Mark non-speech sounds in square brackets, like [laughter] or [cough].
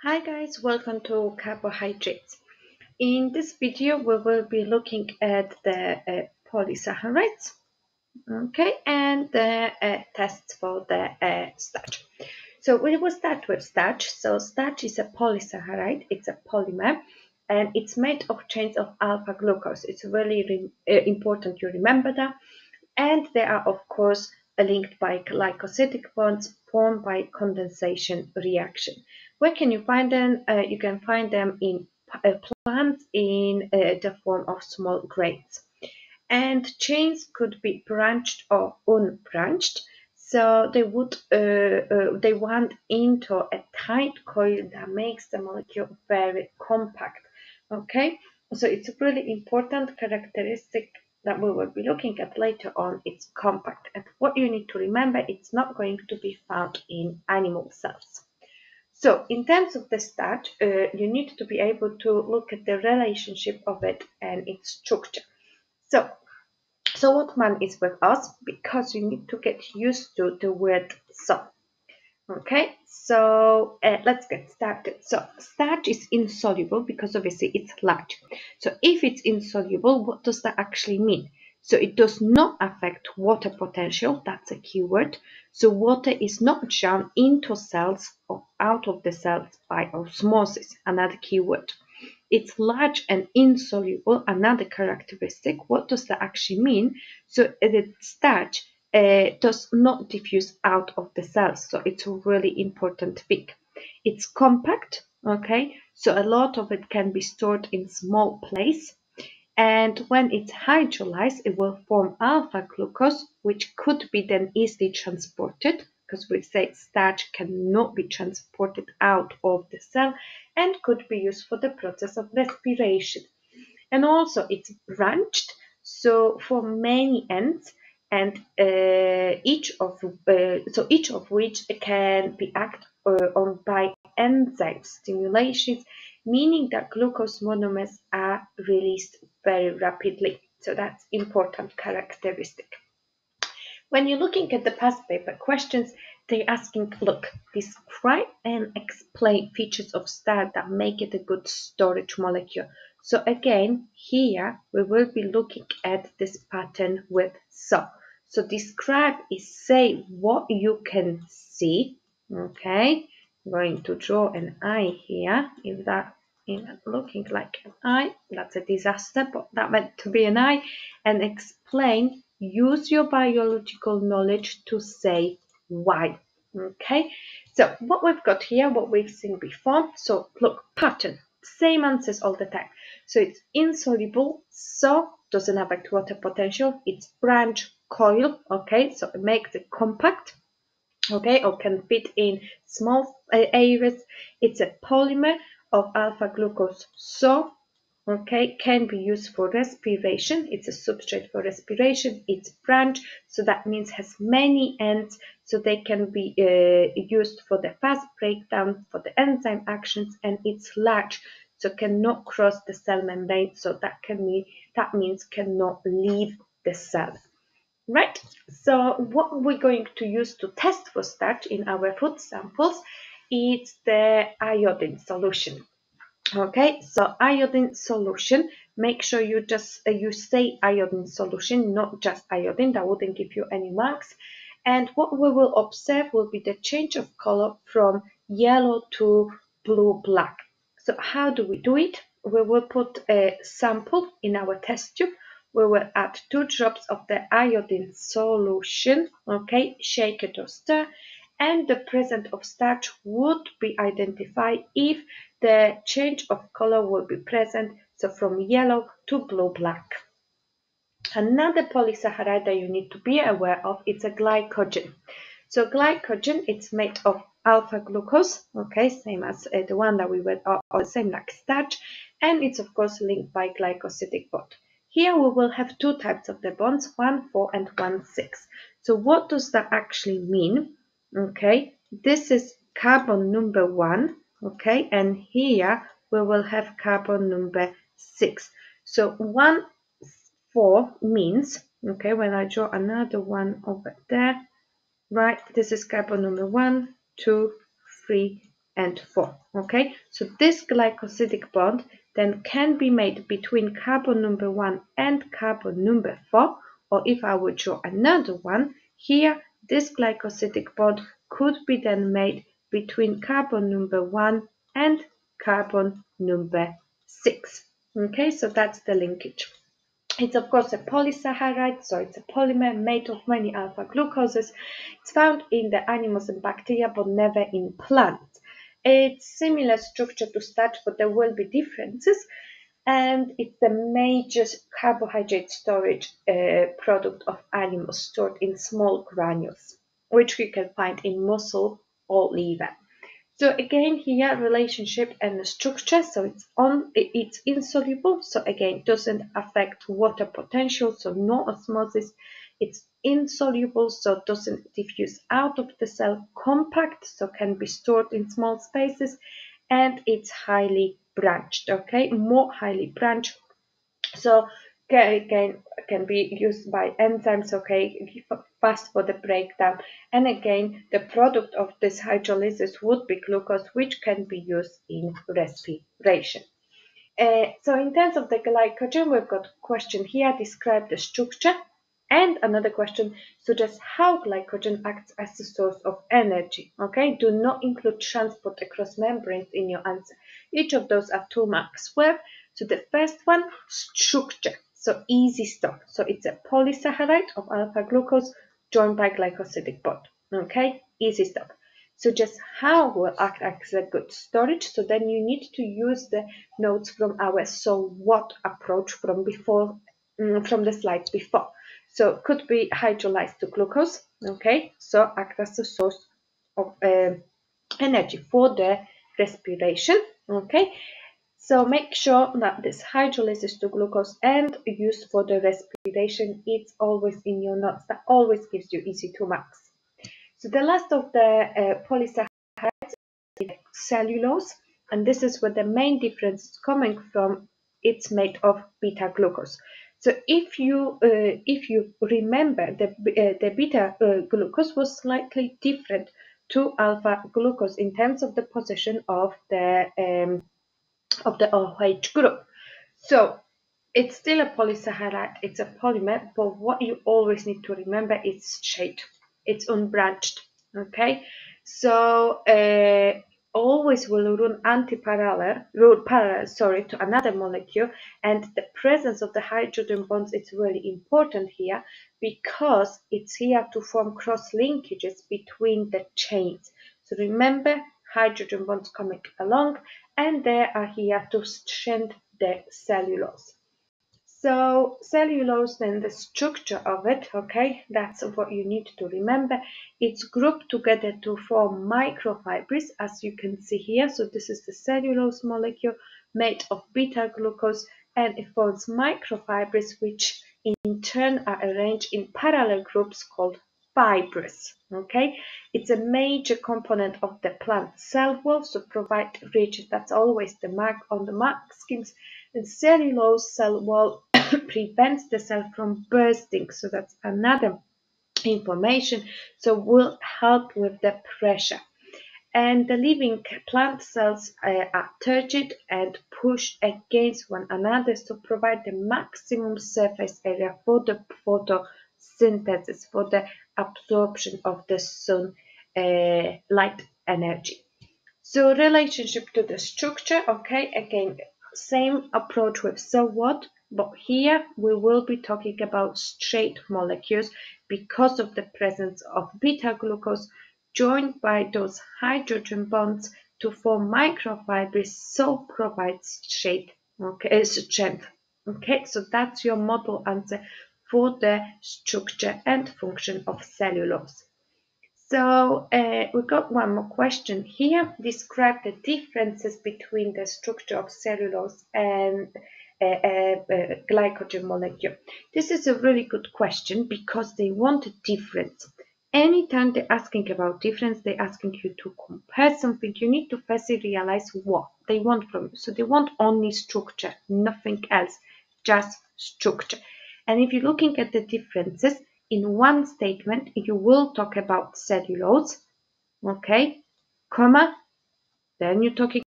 Hi guys, welcome to carbohydrates. In this video, we will be looking at the uh, polysaccharides, okay, and the uh, tests for the uh, starch. So we will start with starch. So starch is a polysaccharide, it's a polymer, and it's made of chains of alpha glucose. It's really uh, important you remember that. And they are, of course, linked by glycosidic bonds formed by condensation reaction. Where can you find them? Uh, you can find them in uh, plants in uh, the form of small grains. And chains could be branched or unbranched. So they would uh, uh, they want into a tight coil that makes the molecule very compact. Okay, so it's a really important characteristic that we will be looking at later on. It's compact, and what you need to remember, it's not going to be found in animal cells. So in terms of the starch, uh, you need to be able to look at the relationship of it and its structure. So, so what man is with us? Because you need to get used to the word so. Okay, so uh, let's get started. So starch is insoluble because obviously it's large. So if it's insoluble, what does that actually mean? So it does not affect water potential, that's a keyword. So water is not drawn into cells or out of the cells by osmosis, another keyword. It's large and insoluble, another characteristic. What does that actually mean? So the starch uh, does not diffuse out of the cells, so it's a really important thing. It's compact, okay, so a lot of it can be stored in small place and when it's hydrolyzed, it will form alpha glucose, which could be then easily transported because we say starch cannot be transported out of the cell and could be used for the process of respiration. And also it's branched, so for many ends, and uh, each of uh, so each of which can be acted uh, on by enzyme stimulations meaning that glucose monomers are released very rapidly. So that's important characteristic. When you're looking at the past paper questions, they're asking, look, describe and explain features of starch that make it a good storage molecule. So again, here we will be looking at this pattern with so. So describe is say what you can see, okay? I'm going to draw an eye here, if that in looking like an eye. That's a disaster, but that meant to be an eye. And explain, use your biological knowledge to say why. Okay, so what we've got here, what we've seen before. So look, pattern, same answers all the time. So it's insoluble, so doesn't affect water potential. It's branch coil, okay, so it makes it compact okay or can fit in small areas it's a polymer of alpha glucose. So, okay, can be used for respiration. It's a substrate for respiration. It's branch, so that means has many ends, so they can be uh, used for the fast breakdown, for the enzyme actions, and it's large, so cannot cross the cell membrane. So that can mean that means cannot leave the cell. Right, so what we're going to use to test for starch in our food samples is the iodine solution. Okay, so iodine solution, make sure you just uh, you say iodine solution, not just iodine, that wouldn't give you any marks. And what we will observe will be the change of color from yellow to blue black. So how do we do it? We will put a sample in our test tube. We will add two drops of the iodine solution, okay, shake it or stir, and the presence of starch would be identified if the change of color will be present, so from yellow to blue-black. Another polysaccharide that you need to be aware of is a glycogen. So glycogen, it's made of alpha glucose, okay, same as uh, the one that we were, or, or same like starch, and it's of course linked by glycosidic bond. Here we will have two types of the bonds, one 4 and one 6. So what does that actually mean? okay this is carbon number one okay and here we will have carbon number six so one four means okay when I draw another one over there right this is carbon number one two three and 4. Okay, so this glycosidic bond then can be made between carbon number 1 and carbon number 4, or if I would draw another one, here this glycosidic bond could be then made between carbon number 1 and carbon number 6. Okay, so that's the linkage. It's of course a polysaccharide, so it's a polymer made of many alpha glucoses. It's found in the animals and bacteria, but never in plants. It's similar structure to starch, but there will be differences. And it's the major carbohydrate storage uh, product of animals stored in small granules, which we can find in muscle or liver. So again here relationship and structure. So it's on it's insoluble. So again doesn't affect water potential. So no osmosis. It's insoluble. So doesn't diffuse out of the cell. Compact. So can be stored in small spaces. And it's highly branched. Okay, more highly branched. So again can be used by enzymes okay fast for the breakdown. And again the product of this hydrolysis would be glucose which can be used in respiration. Uh, so in terms of the glycogen we've got question here describe the structure. And another question suggests how glycogen acts as a source of energy okay? Do not include transport across membranes in your answer. Each of those are two marks. Worth so the first one structure so easy stuff. So it's a polysaccharide of alpha glucose joined by glycosidic bond. Okay, easy stuff. So just how will act as a good storage? So then you need to use the notes from our so what approach from before, mm, from the slides before. So could be hydrolyzed to glucose. Okay, so act as a source of uh, energy for the respiration. Okay, so make sure that this hydrolysis to glucose and used for the respiration it's always in your notes. That always gives you easy two marks. So the last of the uh, polysaccharides is cellulose, and this is where the main difference is coming from. It's made of beta glucose. So if you uh, if you remember the uh, the beta glucose was slightly different to alpha glucose in terms of the position of the um, of the OH group. So it's still a polysaccharide, it's a polymer, but what you always need to remember is shape. It's unbranched, okay? So uh, always will run anti-parallel, run parallel, sorry, to another molecule, and the presence of the hydrogen bonds is really important here because it's here to form cross linkages between the chains. So remember, hydrogen bonds coming along and they are here to strengthen the cellulose. So cellulose, then the structure of it, okay, that's what you need to remember. It's grouped together to form microfibers, as you can see here. So this is the cellulose molecule made of beta glucose, and it forms microfibers, which in turn are arranged in parallel groups called fibrous. Okay, it's a major component of the plant cell wall, so provide ridges. That's always the mark on the mark schemes. And cellulose cell wall [coughs] prevents the cell from bursting, so that's another information. So will help with the pressure. And the living plant cells uh, are turgid and push against one another to provide the maximum surface area for the photosynthesis, for the absorption of the sun uh, light energy. So relationship to the structure, okay, again, same approach with so what, but here we will be talking about straight molecules because of the presence of beta glucose joined by those hydrogen bonds to form microfibers so provides straight okay strength okay so that's your model answer for the structure and function of cellulose. So uh, we got one more question here. Describe the differences between the structure of cellulose and uh, uh, uh, glycogen molecule. This is a really good question because they want a difference. Anytime they're asking about difference, they're asking you to compare something. You need to first realize what they want from you. So they want only structure, nothing else, just structure. And if you're looking at the differences, in one statement, you will talk about cellulose, okay, comma, then you're talking